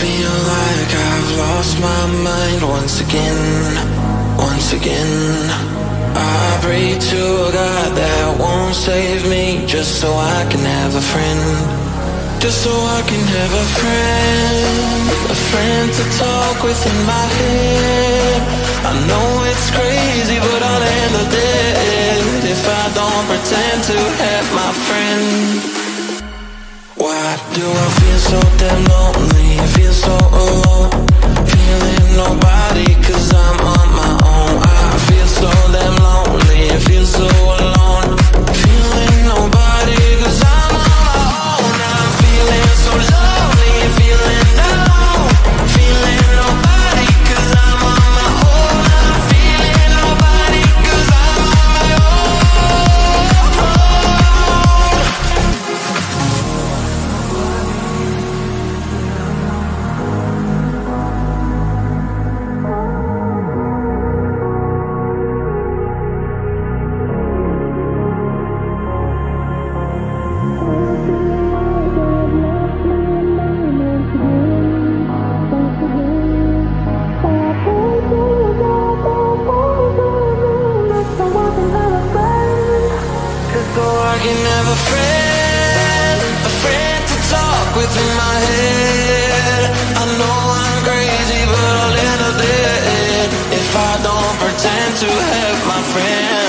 feel like I've lost my mind once again, once again. I pray to a God that won't save me just so I can have a friend. Just so I can have a friend, a friend to talk with in my head. I know it's crazy, but I'll end up dead if I don't pretend to have my friend. Why do I feel so damn lonely? Can have a friend, a friend to talk with in my head. I know I'm crazy, but I'll end up dead if I don't pretend to have my friend.